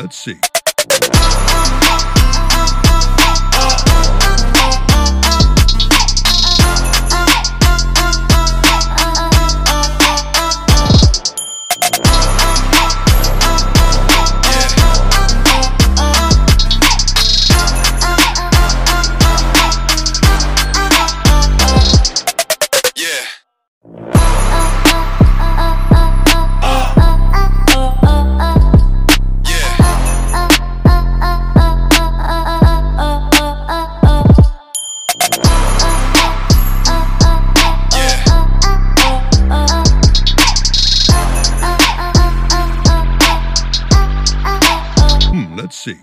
Let's see. Let's see.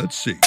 Let's see.